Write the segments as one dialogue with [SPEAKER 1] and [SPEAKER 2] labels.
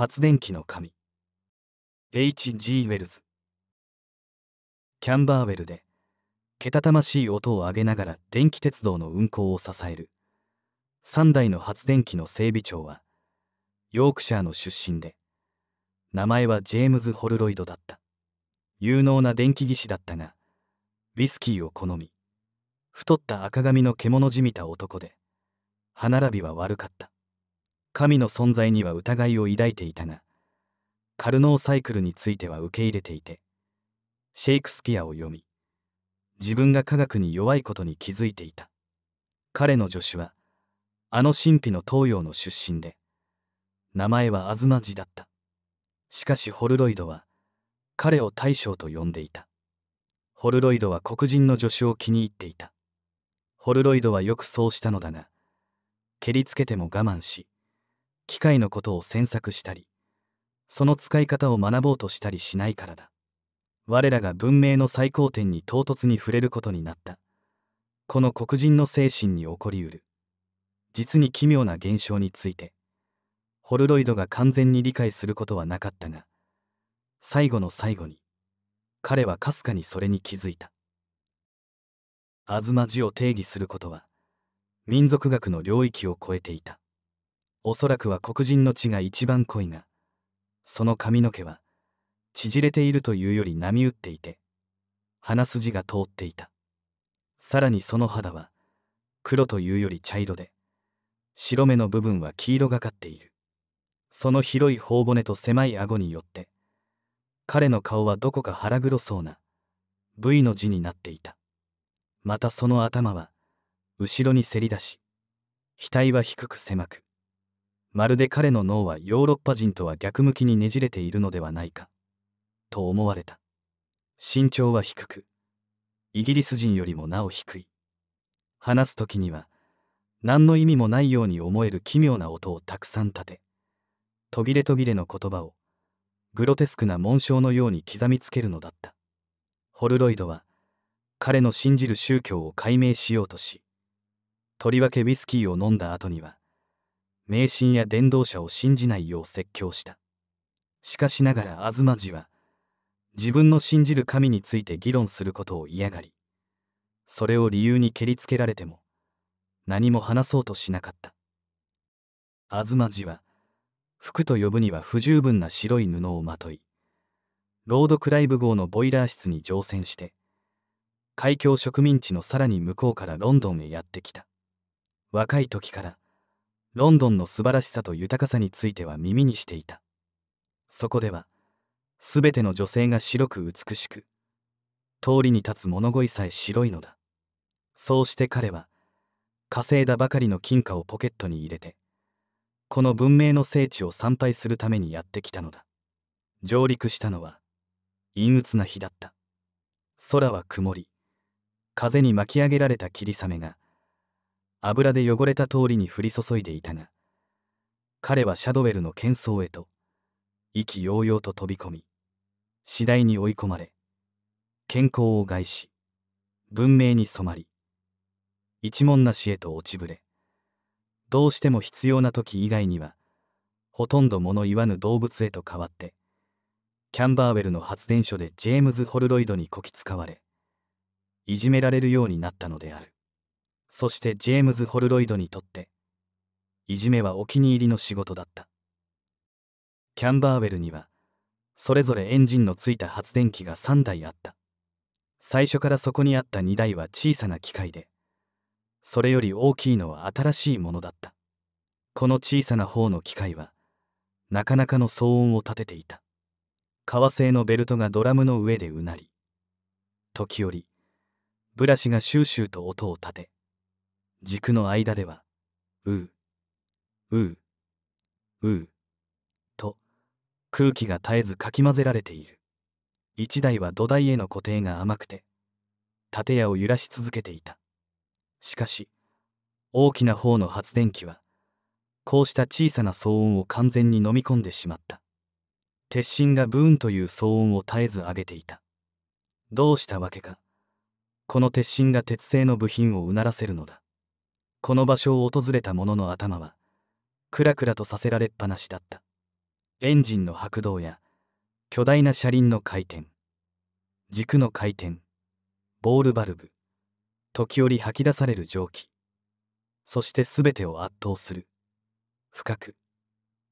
[SPEAKER 1] 発電機の神。H.G. ウェルズ。キャンバーウェルでけたたましい音を上げながら電気鉄道の運行を支える。3台の発電機の整備長はヨークシャーの出身で名前はジェームズ・ホルロイドだった。有能な電気技師だったがウイスキーを好み太った赤髪の獣じみた男で歯並びは悪かった。神の存在には疑いを抱いていたがカルノーサイクルについては受け入れていてシェイクスピアを読み自分が科学に弱いことに気づいていた。彼の助手はあの神秘の東洋の出身で名前は東寺だった。しかしホルロイドは彼を大将と呼んでいた。ホルロイドは黒人の助手を気に入っていた。ホルロイドはよくそうしたのだが蹴りつけても我慢し機械のことを詮索したりその使い方を学ぼうとしたりしないからだ。我らが文明の最高点に唐突に触れることになった。この黒人の精神に起こりうる。実に奇妙な現象について。ホルロイドが完全に理解することはなかったが最後の最後に彼はかすかにそれに気づいた。東字を定義することは民族学の領域を超えていた。おそらくは黒人の血が一番濃いがその髪の毛は縮れているというより波打っていて鼻筋が通っていた。さらにその肌は黒というより茶色で白目の部分は黄色がかっている。その広い頬骨と狭い顎によって彼の顔はどこか腹黒そうな V の字になっていた。またその頭は後ろにせり出し額は低く狭くまるで彼の脳はヨーロッパ人とは逆向きにねじれているのではないか。と思われた。身長は低くイギリス人よりもなお低い。話す時には何の意味もないように思える奇妙な音をたくさん立て途切れ途切れの言葉をグロテスクな紋章のように刻みつけるのだった。ホルロイドは彼の信じる宗教を解明しようとしとりわけウイスキーを飲んだ後には迷信や伝道者を信じないよう説教した。しかしながら東寺は自分の信じる神について議論することを嫌がりそれを理由に蹴りつけられても何も話そうとしなかった。東寺は服と呼ぶには不十分な白い布をまといロードクライブ号のボイラー室に乗船して海峡植民地のさらに向こうからロンドンへやってきた。若い時からロンドンの素晴らしさと豊かさについては耳にしていた。そこではすべての女性が白く美しく通りに立つ物乞いさえ白いのだ。そうして彼は稼いだばかりの金貨をポケットに入れてこの文明の聖地を参拝するためにやってきたのだ。上陸したのは陰鬱な日だった。空は曇り風に巻き上げられた霧雨が油で汚れた通りに降り注いでいたが彼はシャドウェルの喧騒へと意気揚々と飛び込み次第に追い込まれ健康を害し文明に染まり一文なしへと落ちぶれどうしても必要な時以外にはほとんど物言わぬ動物へと変わってキャンバーウェルの発電所でジェームズ・ホルロイドにこき使われいじめられるようになったのである。そしてジェームズ・ホルロイドにとっていじめはお気に入りの仕事だった。キャンバーウェルにはそれぞれエンジンのついた発電機が3台あった。最初からそこにあった2台は小さな機械でそれより大きいのは新しいものだった。この小さな方の機械はなかなかの騒音を立てていた。革製のベルトがドラムの上でうなり時折ブラシがシューシューと音を立て軸の間ではううううう空気が絶えずかき混ぜられている。一台は土台への固定が甘くて建屋を揺らし続けていた。しかし大きな方の発電機はこうした小さな騒音を完全に飲み込んでしまった。鉄心がブーンという騒音を絶えず上げていた。どうしたわけか。この鉄心が鉄製の部品をうならせるのだ。この場所を訪れた者の頭はクラクラとさせられっぱなしだった。エンジンの拍動や巨大な車輪の回転軸の回転ボールバルブ時折吐き出される蒸気そして全てを圧倒する。深く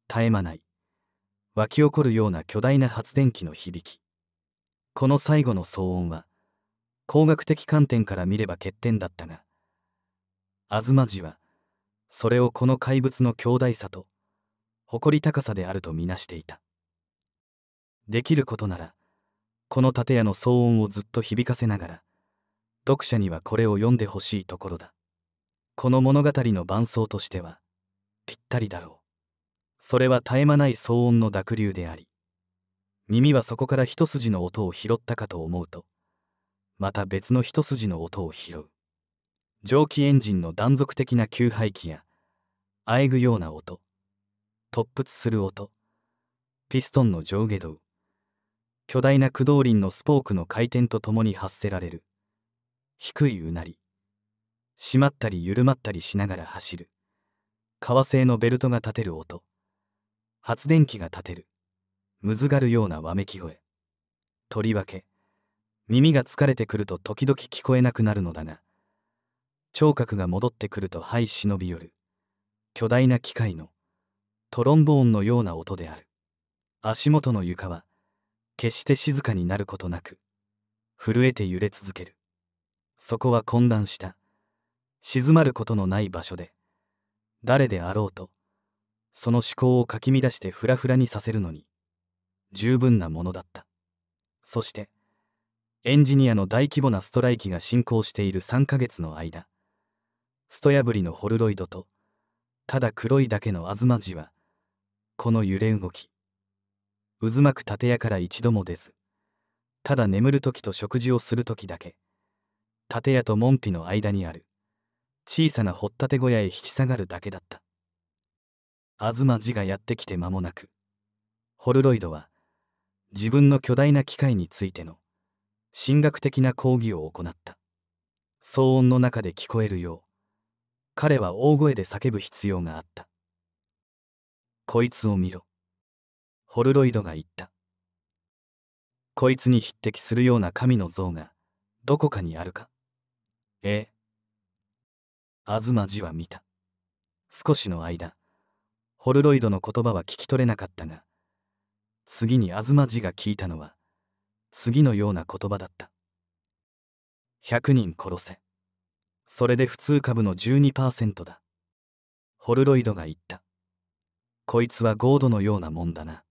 [SPEAKER 1] 絶え間ない湧き起こるような巨大な発電機の響き。この最後の騒音は工学的観点から見れば欠点だったが東寺はそれをこの怪物の強大さと誇り高さであるとみなしていた。できることならこの建屋の騒音をずっと響かせながら読者にはこれを読んでほしいところだ。この物語の伴奏としてはぴったりだろう。それは絶え間ない騒音の濁流であり耳はそこから一筋の音を拾ったかと思うとまた別の一筋の音を拾う。蒸気エンジンの断続的な吸排気やあえぐような音突沸する音ピストンの上下動巨大な駆動輪のスポークの回転とともに発せられる低いうなり締まったり緩まったりしながら走る革製のベルトが立てる音発電機が立てるむずがるようなわめき声とりわけ耳が疲れてくると時々聞こえなくなるのだが聴覚が戻ってくるとはい忍び寄る。巨大な機械のトロンボーンのような音である。足元の床は決して静かになることなく震えて揺れ続ける。そこは混乱した。静まることのない場所で誰であろうとその思考をかき乱してフラフラにさせるのに十分なものだった。そしてエンジニアの大規模なストライキが進行している3ヶ月の間スト破りのホルロイドとただ黒いだけの東地はこの揺れ動き渦巻く建屋から一度も出ずただ眠る時と食事をする時だけ建屋と門扉の間にある小さな掘ったて小屋へ引き下がるだけだった。東寺がやってきて間もなくホルロイドは自分の巨大な機械についての神学的な講義を行った。騒音の中で聞こえるよう彼は大声で叫ぶ必要があった。こいつを見ろ。ホルロイドが言った。こいつに匹敵するような神の像がどこかにあるか。ええ。東寺は見た。少しの間ホルロイドの言葉は聞き取れなかったが次に東寺が聞いたのは次のような言葉だった。100人殺せ。それで普通株の12%だ。ホルロイドが言った。こいつはゴードのようなもんだな。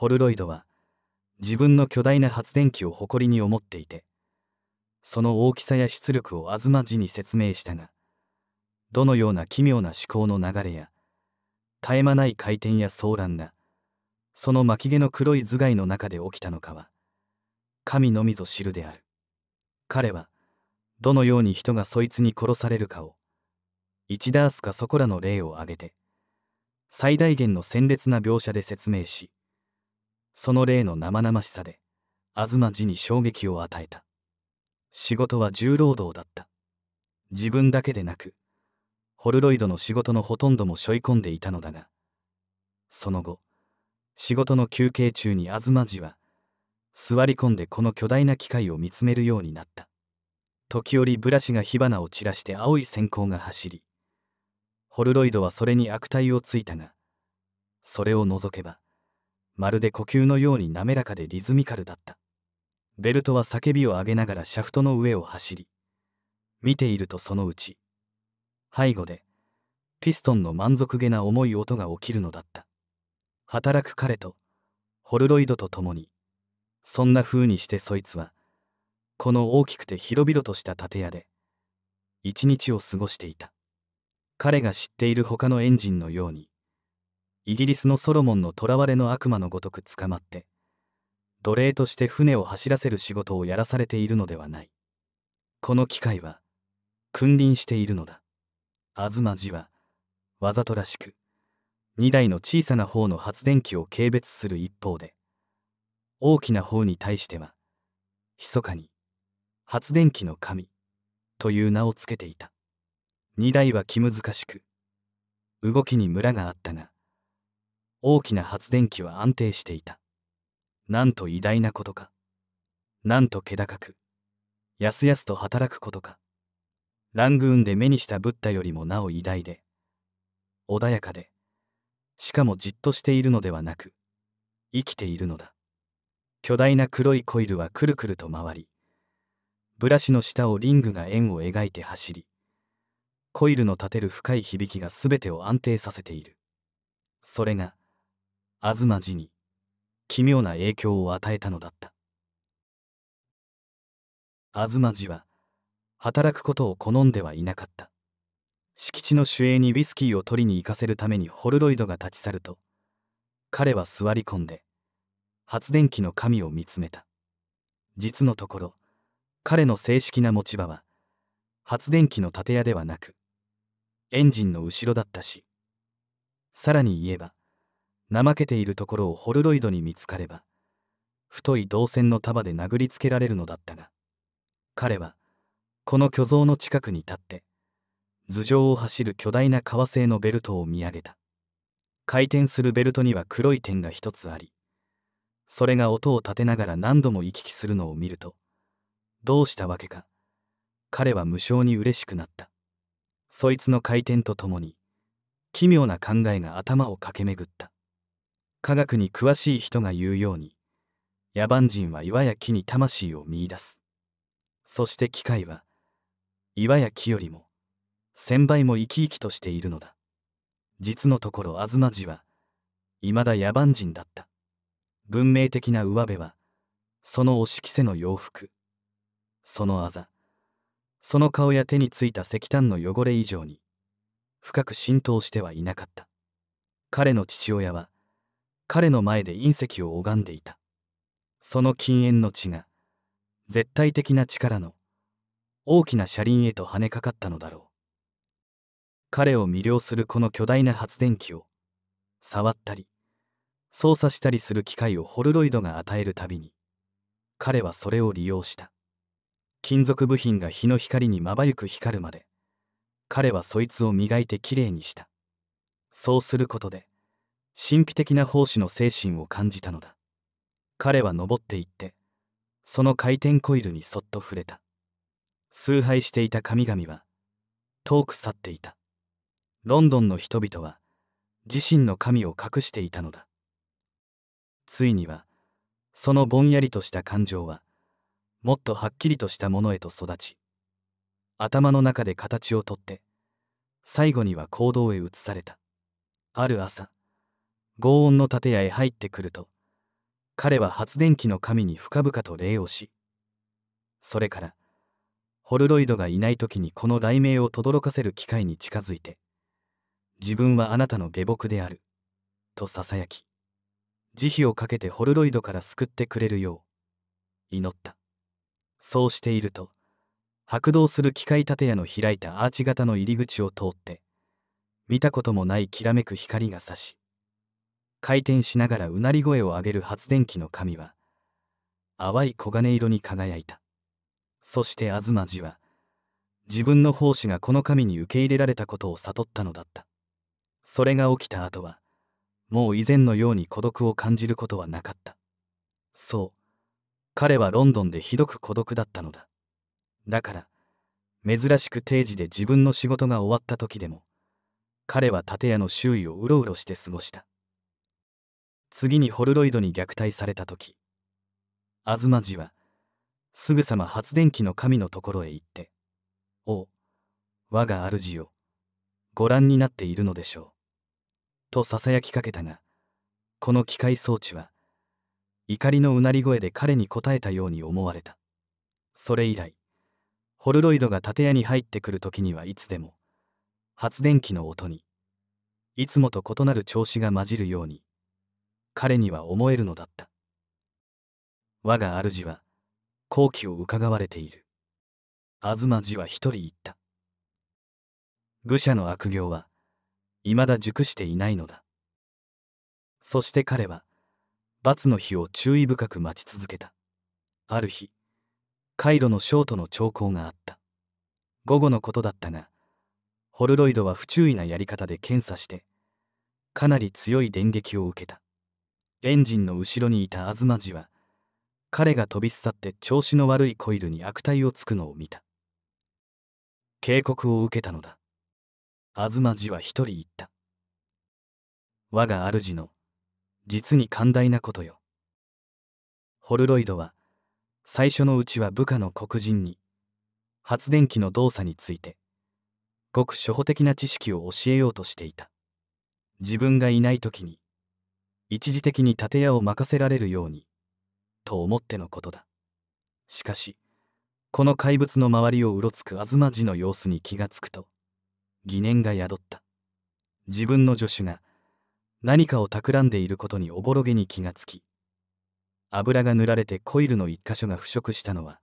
[SPEAKER 1] ホルロイドは自分の巨大な発電機を誇りに思っていてその大きさや出力を東寺に説明したがどのような奇妙な思考の流れや絶え間ない回転や騒乱がその巻き毛の黒い頭蓋の中で起きたのかは神のみぞ知るである。彼はどのように人がそいつに殺されるかを一ダースかそこらの例を挙げて最大限の鮮烈な描写で説明しその例の生々しさで東寺に衝撃を与えた。仕事は重労働だった。自分だけでなくホルロイドの仕事のほとんども背負い込んでいたのだがその後仕事の休憩中に東寺は座り込んでこの巨大な機械を見つめるようになった。時折ブラシが火花を散らして青い閃光が走りホルロイドはそれに悪態をついたがそれを除けばまるで呼吸のように滑らかでリズミカルだった。ベルトは叫びを上げながらシャフトの上を走り見ているとそのうち背後でピストンの満足げな重い音が起きるのだった。働く彼とホルロイドと共にそんな風にしてそいつはこの大きくて広々とした建屋で一日を過ごしていた。彼が知っている他のエンジンのようにイギリスのソロモンの囚われの悪魔のごとく捕まって奴隷として船を走らせる仕事をやらされているのではない。この機械は君臨しているのだ。東寺はわざとらしく2台の小さな方の発電機を軽蔑する一方で大きな方に対しては密かに発電機の神。という名をつけていた。2台は気難しく動きにムラがあったが大きな発電機は安定していた。なんと偉大なことか。なんと気高くやすやすと働くことか。ラングーンで目にしたブッダよりもなお偉大で穏やかでしかもじっとしているのではなく生きているのだ。巨大な黒いコイルはくるくると回りブラシの下をリングが円を描いて走りコイルの立てる深い響きが全てを安定させている。それが東寺に奇妙な影響を与えたのだった。東寺は働くことを好んではいなかった。敷地の守衛にウィスキーを取りに行かせるためにホルロイドが立ち去ると彼は座り込んで発電機の神を見つめた。実のところ彼の正式な持ち場は発電機の建屋ではなくエンジンの後ろだったしさらに言えば怠けているところをホルロイドに見つかれば太い銅線の束で殴りつけられるのだったが彼はこの巨像の近くに立って頭上を走る巨大な革製のベルトを見上げた。回転するベルトには黒い点が一つありそれが音を立てながら何度も行き来するのを見るとどうしたわけか。彼は無性に嬉しくなった。そいつの回転とともに奇妙な考えが頭を駆け巡った。科学に詳しい人が言うように野蛮人は岩や木に魂を見いだす。そして機械は岩や木よりも千倍も生き生きとしているのだ。実のところ東寺は未だ野蛮人だった。文明的な上辺はそのおしきせの洋服。そのあざ。その顔や手についた石炭の汚れ以上に深く浸透してはいなかった。彼の父親は彼の前で隕石を拝んでいた。その禁煙の血が絶対的な力の大きな車輪へと跳ねかかったのだろう。彼を魅了するこの巨大な発電機を触ったり操作したりする機会をホルロイドが与えるたびに彼はそれを利用した。金属部品が日の光にまばゆく光るまで彼はそいつを磨いてきれいにした。そうすることで神秘的な奉仕の精神を感じたのだ。彼は登っていってその回転コイルにそっと触れた。崇拝していた神々は遠く去っていた。ロンドンの人々は自身の神を隠していたのだ。ついにはそのぼんやりとした感情はもっとはっきりとしたものへと育ち頭の中で形をとって最後には行動へ移された。ある朝轟音の建屋へ入ってくると彼は発電機の神に深々と礼をしそれからホルロイドがいない時にこの雷鳴を轟かせる機会に近づいて自分はあなたの下僕であるとささやき慈悲をかけてホルロイドから救ってくれるよう祈った。そうしていると白道する機械建屋の開いたアーチ型の入り口を通って見たこともないきらめく光が差し回転しながらうなり声を上げる発電機の神は淡い黄金色に輝いた。そして東寺は自分の奉仕がこの神に受け入れられたことを悟ったのだった。それが起きた後はもう以前のように孤独を感じることはなかった。そう彼はロンドンでひどく孤独だったのだ。だから珍しく定時で自分の仕事が終わった時でも彼は建屋の周囲をうろうろして過ごした。次にホルロイドに虐待された時東寺はすぐさま発電機の神のところへ行って「おう我が主よご覧になっているのでしょう」とささやきかけたがこの機械装置は怒りのうなり声で彼に答えたように思われた。それ以来ホルロイドが建屋に入ってくる時にはいつでも発電機の音にいつもと異なる調子が混じるように彼には思えるのだった。我が主は好機を伺われている。東寺は一人言った。愚者の悪行は未だ熟していないのだ。そして彼は罰の日を注意深く待ち続けた。ある日カイロのショートの兆候があった。午後のことだったがホルロイドは不注意なやり方で検査してかなり強い電撃を受けた。エンジンの後ろにいた東次は彼が飛び去って調子の悪いコイルに悪態をつくのを見た。警告を受けたのだ。東次は一人言った。我が主の実に寛大なことよ。ホルロイドは最初のうちは部下の黒人に発電機の動作についてごく初歩的な知識を教えようとしていた。自分がいない時に一時的に建屋を任せられるようにと思ってのことだ。しかしこの怪物の周りをうろつく東寺の様子に気がつくと疑念が宿った。自分の助手が何かを企んでいることにおぼろげに気がつき油が塗られてコイルの一箇所が腐食したのは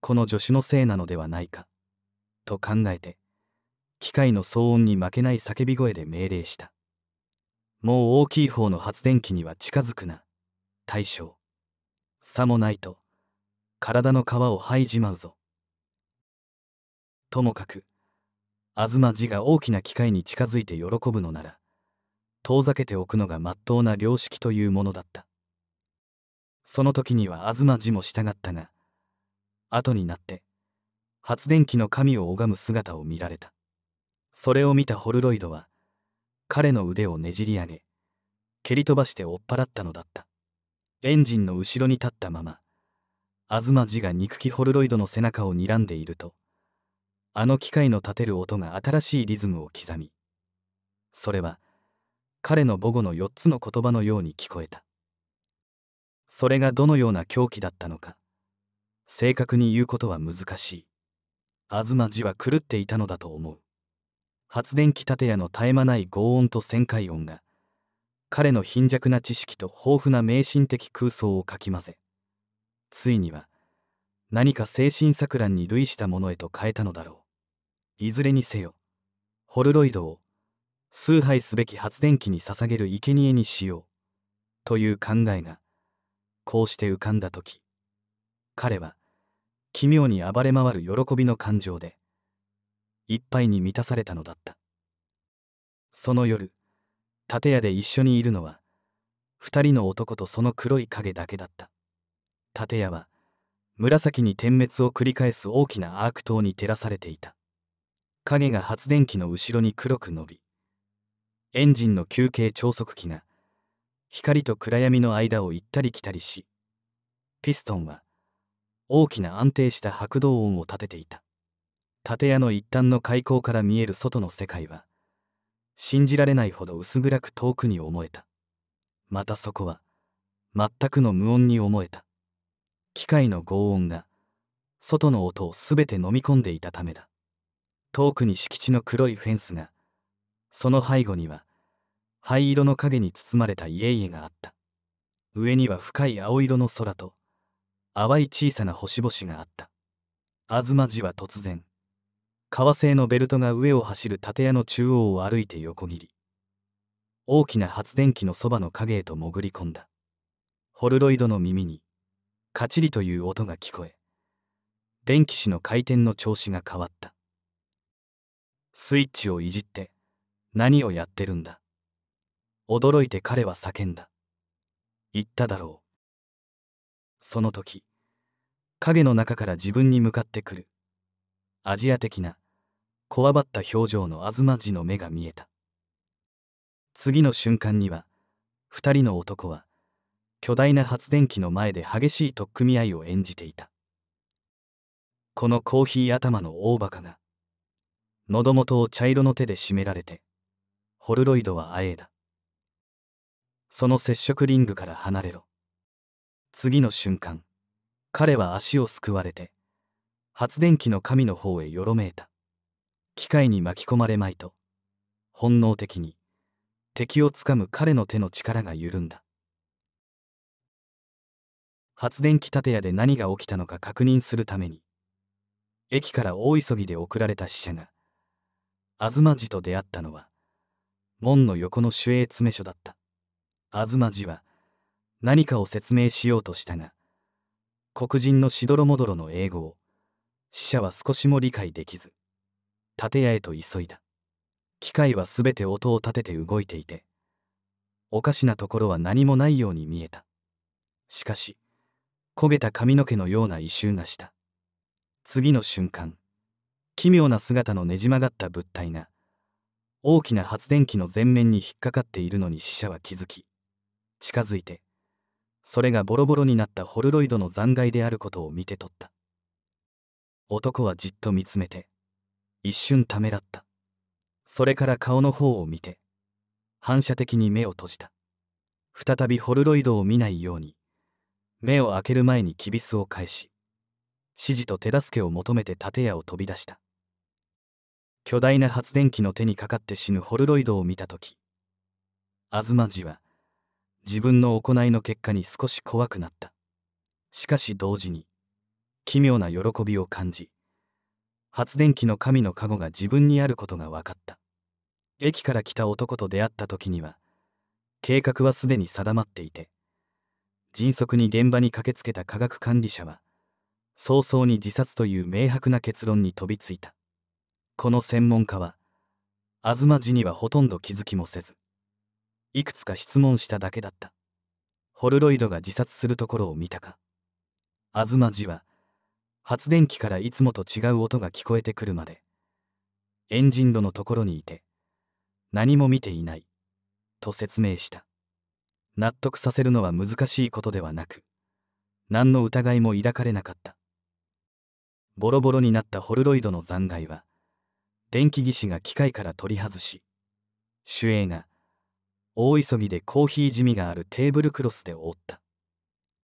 [SPEAKER 1] この助手のせいなのではないかと考えて機械の騒音に負けない叫び声で命令した。もう大きい方の発電機には近づくな大将。さもないと体の皮を剥いじまうぞ。ともかく東寺が大きな機械に近づいて喜ぶのなら遠ざけておくのがまっとうな良識というものだった。その時には東寺も従ったが後になって発電機の神を拝む姿を見られた。それを見たホルロイドは彼の腕をねじり上げ蹴り飛ばして追っ払ったのだった。エンジンの後ろに立ったまま東ジが憎きホルロイドの背中を睨んでいるとあの機械の立てる音が新しいリズムを刻みそれは彼の母語の4つの言葉のように聞こえた。それがどのような狂気だったのか。正確に言うことは難しい。東ジは狂っていたのだと思う。発電機建屋の絶え間ない轟音と旋回音が彼の貧弱な知識と豊富な迷信的空想をかき混ぜついには何か精神錯乱に類したものへと変えたのだろう。いずれにせよホルロイドを崇拝すべき発電機に捧げる生贄にしようという考えがこうして浮かんだ時彼は奇妙に暴れ回る喜びの感情でいっぱいに満たされたのだった。その夜建屋で一緒にいるのは二人の男とその黒い影だけだった。建屋は紫に点滅を繰り返す大きなアーク灯に照らされていた。影が発電機の後ろに黒く伸びエンジンの休憩超速機が光と暗闇の間を行ったり来たりしピストンは大きな安定した拍動音を立てていた。建屋の一端の開口から見える外の世界は信じられないほど薄暗く遠くに思えた。またそこは全くの無音に思えた。機械の轟音が外の音を全て飲み込んでいたためだ。遠くに敷地の黒いフェンスがその背後には灰色の影に包まれた家々があった。上には深い青色の空と淡い小さな星々があった。東寺は突然革製のベルトが上を走る建屋の中央を歩いて横切り大きな発電機のそばの影へと潜り込んだ。ホルロイドの耳にカチリという音が聞こえ電気子の回転の調子が変わった。スイッチをいじって何をやってるんだ。驚いて彼は叫んだ。言っただろう。その時影の中から自分に向かってくるアジア的なこわばった表情の東寺の目が見えた。次の瞬間には二人の男は巨大な発電機の前で激しい取っ組み合いを演じていた。このコーヒー頭の大バカが喉元を茶色の手で締められてホルロイドはあえだ。その接触リングから離れろ。次の瞬間彼は足をすくわれて発電機の神の方へよろめいた。機械に巻き込まれまいと本能的に敵をつかむ彼の手の力が緩んだ。発電機建屋で何が起きたのか確認するために駅から大急ぎで送られた死者が東寺と出会ったのは門の横の守衛詰め所だった。東寺は何かを説明しようとしたが黒人のしどろもどろの英語を死者は少しも理解できず建屋へと急いだ。機械はすべて音を立てて動いていておかしなところは何もないように見えた。しかし焦げた髪の毛のような異臭がした。次の瞬間奇妙な姿のねじ曲がった物体が大きな発電機の前面に引っかかっているのに死者は気づき近づいてそれがボロボロになったホルロイドの残骸であることを見て取った。男はじっと見つめて一瞬ためらった。それから顔の方を見て反射的に目を閉じた。再びホルロイドを見ないように目を開ける前にキビスを返し指示と手助けを求めて建屋を飛び出した。巨大な発電機の手にかかって死ぬホルロイドを見た時東寺は自分の行いの結果に少し怖くなった。しかし同時に奇妙な喜びを感じ発電機の神の加護が自分にあることが分かった。駅から来た男と出会った時には計画はすでに定まっていて迅速に現場に駆けつけた科学管理者は早々に自殺という明白な結論に飛びついた。この専門家は東寺にはほとんど気づきもせずいくつか質問しただけだった。ホルロイドが自殺するところを見たか。東寺は発電機からいつもと違う音が聞こえてくるまでエンジン炉のところにいて何も見ていないと説明した。納得させるのは難しいことではなく何の疑いも抱かれなかった。ボロボロになったホルロイドの残骸は電気技師が機械から取り外し守衛が大急ぎでコーヒー地味があるテーブルクロスで覆った。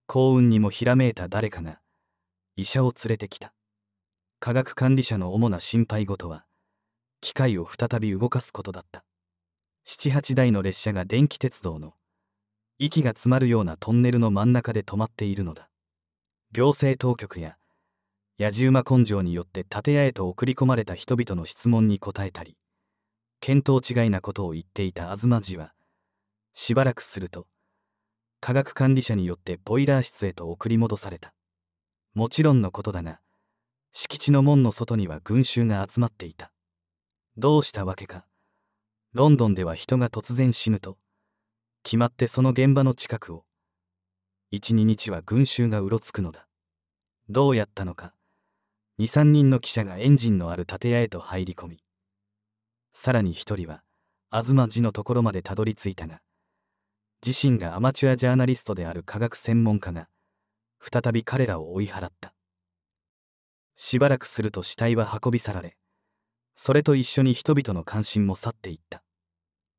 [SPEAKER 1] 幸運にもひらめいた誰かが医者を連れてきた。科学管理者の主な心配事は機械を再び動かすことだった。78台の列車が電気鉄道の息が詰まるようなトンネルの真ん中で止まっているのだ。行政当局や野じ馬根性によって建屋へと送り込まれた人々の質問に答えたり見当違いなことを言っていた東寺はしばらくすると科学管理者によってボイラー室へと送り戻された。もちろんのことだが敷地の門の外には群衆が集まっていた。どうしたわけか。ロンドンでは人が突然死ぬと決まってその現場の近くを12日は群衆がうろつくのだ。どうやったのか。23人の記者がエンジンのある建屋へと入り込みさらに1人は東寺のところまでたどり着いたが自身がアマチュアジャーナリストである科学専門家が再び彼らを追い払った。しばらくすると死体は運び去られそれと一緒に人々の関心も去っていった。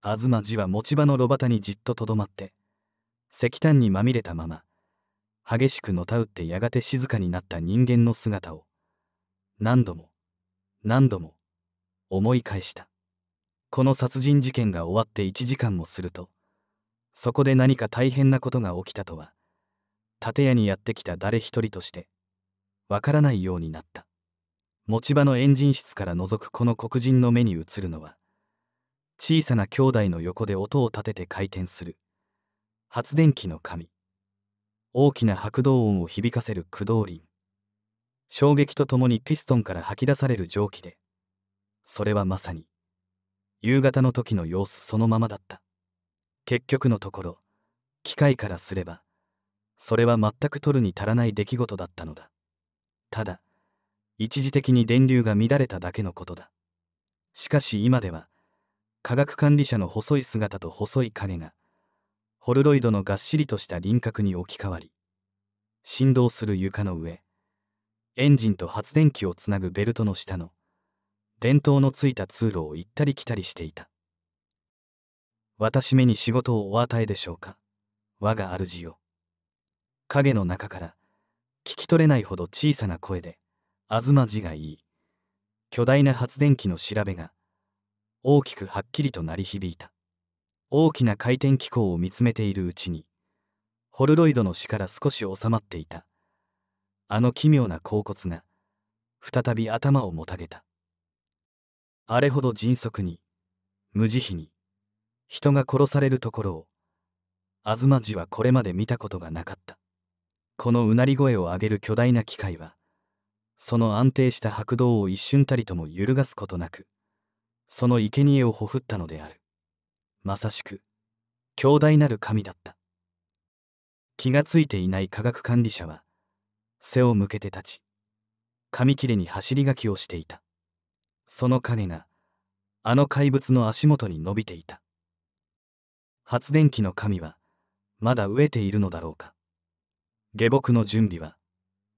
[SPEAKER 1] 東寺は持ち場の炉端にじっととどまって石炭にまみれたまま激しくのたうってやがて静かになった人間の姿を何度も何度も思い返した。この殺人事件が終わって1時間もするとそこで何か大変なことが起きたとは建屋にやってきた誰一人としてわからないようになった。持ち場のエンジン室から覗くこの黒人の目に映るのは小さな兄弟の横で音を立てて回転する発電機の紙大きな拍動音を響かせる駆動輪。衝撃とともにピストンから吐き出される蒸気でそれはまさに夕方の時の様子そのままだった。結局のところ機械からすればそれは全く取るに足らない出来事だったのだ。ただ一時的に電流が乱れただけのことだ。しかし今では科学管理者の細い姿と細い影がホルロイドのがっしりとした輪郭に置き換わり振動する床の上エンジンと発電機をつなぐベルトの下の電灯のついた通路を行ったり来たりしていた。私めに仕事をお与えでしょうか？我が主よ。影の中から聞き取れないほど小さな声で東寺が言い巨大な発電機の調べが大きくはっきりと鳴り響いた。大きな回転機構を見つめているうちにホルロイドの死から少し収まっていた。あの奇妙な甲骨が再び頭をもたげた。あれほど迅速に無慈悲に人が殺されるところを東寺はこれまで見たことがなかった。このうなり声を上げる巨大な機械はその安定した拍動を一瞬たりとも揺るがすことなくその生贄をほふったのである。まさしく強大なる神だった。気がついていない科学管理者は背を向けて立ち紙切れに走り書きをしていた。その影があの怪物の足元に伸びていた。発電機の神はまだ飢えているのだろうか。下僕の準備は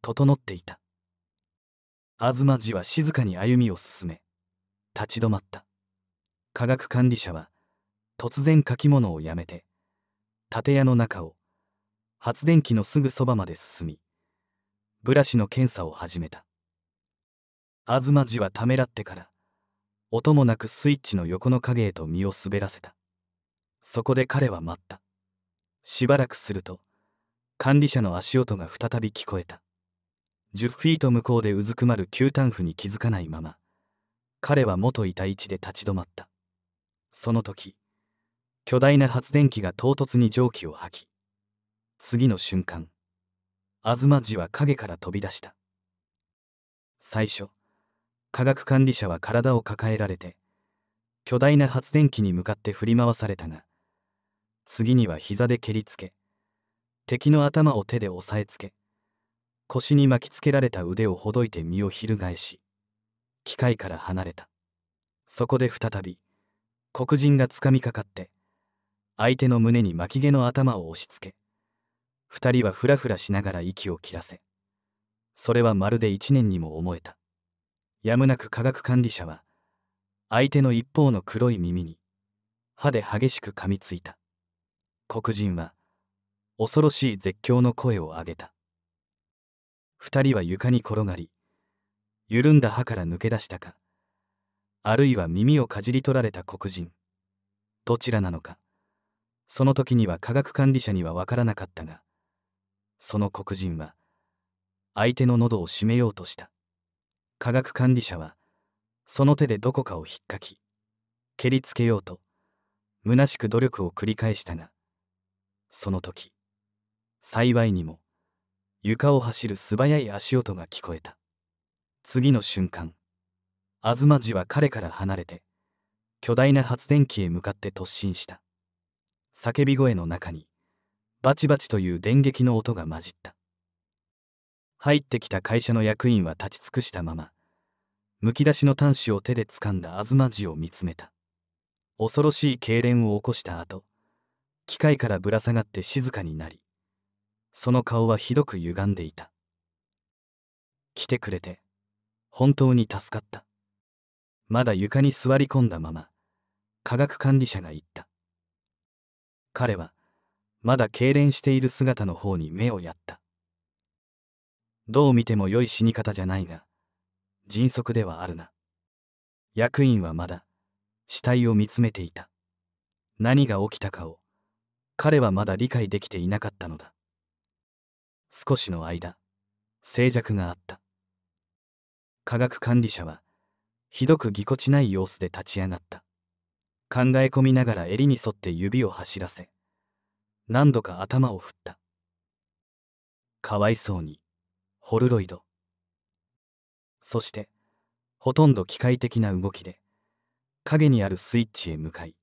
[SPEAKER 1] 整っていた。東寺は静かに歩みを進め立ち止まった。科学管理者は突然書き物をやめて建屋の中を発電機のすぐそばまで進みブラシの検査を始めた。東寺はためらってから音もなくスイッチの横の影へと身を滑らせた。そこで彼は待った。しばらくすると管理者の足音が再び聞こえた。10フィート向こうでうずくまる急端符に気づかないまま彼は元いた位置で立ち止まった。その時巨大な発電機が唐突に蒸気を吐き次の瞬間東寺は影から飛び出した。最初科学管理者は体を抱えられて巨大な発電機に向かって振り回されたが次には膝で蹴りつけ敵の頭を手で押さえつけ腰に巻きつけられた腕をほどいて身を翻し機械から離れた。そこで再び黒人がつかみかかって相手の胸に巻き毛の頭を押しつけ二人はふらふらしながら息を切らせそれはまるで一年にも思えた。やむなく科学管理者は相手の一方の黒い耳に歯で激しく噛みついた。黒人は恐ろしい絶叫の声を上げた。二人は床に転がり緩んだ歯から抜け出したかあるいは耳をかじり取られた黒人。どちらなのかその時には科学管理者には分からなかったがその黒人は相手の喉を締めようとした。科学管理者はその手でどこかを引っかき蹴りつけようと虚しく努力を繰り返したがその時幸いにも床を走る素早い足音が聞こえた。次の瞬間東寺は彼から離れて巨大な発電機へ向かって突進した。叫び声の中にバチバチという電撃の音が混じった。入ってきた会社の役員は立ち尽くしたままむき出しの端子を手で掴んだ東寺を見つめた。恐ろしい痙攣を起こした後機械からぶら下がって静かになりその顔はひどく歪んでいた。来てくれて本当に助かった。まだ床に座り込んだまま科学管理者が言った。彼はまだ痙攣している姿の方に目をやった。どう見ても良い死に方じゃないが迅速ではあるな。役員はまだ死体を見つめていた。何が起きたかを彼はまだ理解できていなかったのだ。少しの間静寂があった。科学管理者はひどくぎこちない様子で立ち上がった。考え込みながら襟に沿って指を走らせ何度か頭を振った。かわいそうに。ホルロイド。そしてほとんど機械的な動きで影にあるスイッチへ向かい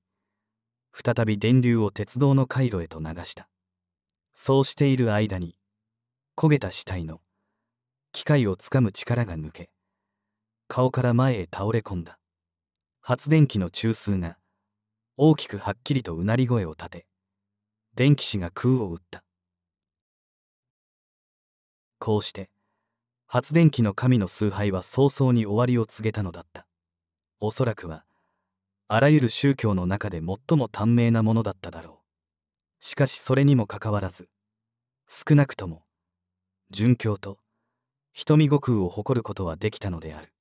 [SPEAKER 1] 再び電流を鉄道の回路へと流した。そうしている間に焦げた死体の機械をつかむ力が抜け顔から前へ倒れ込んだ。発電機の中枢が大きくはっきりとうなり声を立て電気師が空を打った。こうして発電機の神の崇拝は早々に終わりを告げたのだった。おそらくはあらゆる宗教の中で最も短命なものだっただろう。しかしそれにもかかわらず少なくとも殉教と瞳悟空を誇ることはできたのである。